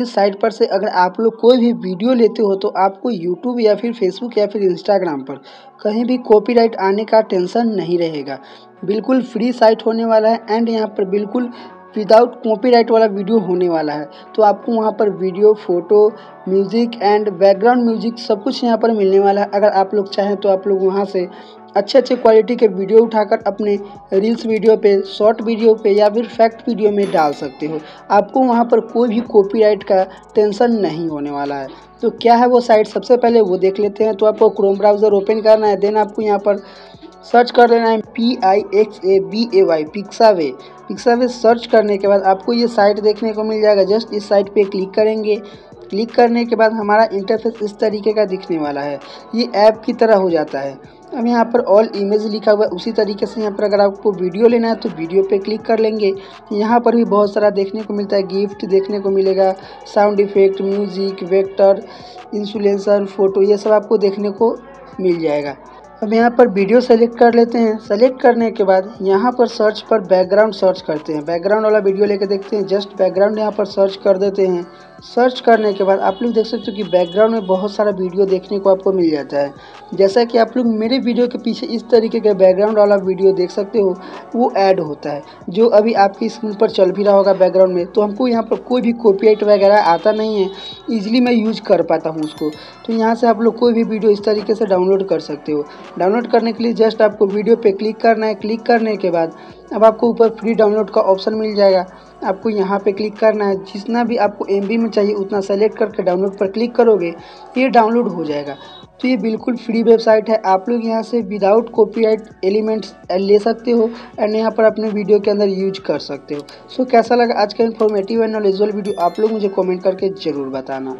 इस साइट पर से अगर आप लोग कोई भी वीडियो लेते हो तो आपको यूट्यूब या फिर फेसबुक या फिर इंस्टाग्राम पर कहीं भी कॉपीराइट आने का टेंशन नहीं रहेगा। बिल्कुल फ्री साइट होने वाला है एंड यहाँ पर बिल्कुल विदाउट कॉपीराइट वाला वीडियो होने वाला है। तो आपको वहाँ पर video photo music and background music सब कुछ यहाँ पर मिलने वाला है। अगर आप लोग चाहें तो आप लोग वहाँ से अच्छे अच्छे क्वालिटी के वीडियो उठाकर अपने रील्स वीडियो पे शॉर्ट वीडियो पे या फिर फैक्ट वीडियो में डाल सकते हो। आपको वहाँ पर कोई भी कॉपीराइट का टेंशन नहीं होने वाला है। तो क्या है वो साइट सबसे पहले वो देख लेते हैं। तो आपको क्रोम ब्राउज़र ओपन करना है। देन आपको यहाँ पर सर्च कर लेना है P I X A B A Y Pixabay Pixabay search करने के बाद आपको ये साइट देखने को मिल जाएगा। जस्ट इस साइट पे क्लिक करेंगे। क्लिक करने के बाद हमारा इंटरफेस इस तरीके का दिखने वाला है। ये ऐप की तरह हो जाता है। अब यहाँ पर ऑल इमेज लिखा हुआ है, उसी तरीके से यहाँ पर अगर आपको वीडियो लेना है तो वीडियो पे क्लिक कर लेंगे। यहाँ पर भी बहुत सारा देखने को मिलता है गिफ्ट देखने को मिलेगा sound effect music vector insulation photo ये सब आपको देखने को मिल जाएगा। अब यहाँ पर वीडियो सेलेक्ट कर लेते हैं। सेलेक्ट करने के बाद यहाँ पर सर्च पर बैकग्राउंड सर्च करते हैं। बैकग्राउंड वाला वीडियो लेके देखते हैं। जस्ट बैकग्राउंड यहाँ पर सर्च कर देते हैं। सर्च करने के बाद आप लोग देख सकते हो कि बैकग्राउंड में बहुत सारा वीडियो देखने को आपको मिल जाता है। जैसा कि आप लोग मेरे वीडियो के पीछे इस तरीके का बैकग्राउंड वाला वीडियो देख सकते हो, वो ऐड होता है। जो अभी आपकी स्क्रीन पर चल भी रहा होगा बैकग्राउंड में तो हमको यहाँ पर कोई भी कॉपीराइट वगैरह आता नहीं है। ईजिली मैं यूज़ कर पाता हूँ उसको। तो यहाँ से आप लोग कोई भी वीडियो इस तरीके से डाउनलोड कर सकते हो। डाउनलोड करने के लिए जस्ट आपको वीडियो पे क्लिक करना है। क्लिक करने के बाद अब आपको ऊपर फ्री डाउनलोड का ऑप्शन मिल जाएगा। आपको यहाँ पे क्लिक करना है। जितना भी आपको एमबी में चाहिए उतना सेलेक्ट करके डाउनलोड पर क्लिक करोगे ये डाउनलोड हो जाएगा। तो ये बिल्कुल फ्री वेबसाइट है। आप लोग यहाँ से विदाउट कॉपीराइट एलिमेंट्स ले सकते हो एंड यहाँ पर अपने वीडियो के अंदर यूज़ कर सकते हो। सो so, कैसा लगा आज का इन्फॉर्मेटिव एंड नॉलेजल वीडियो आप लोग मुझे कमेंट करके ज़रूर बताना।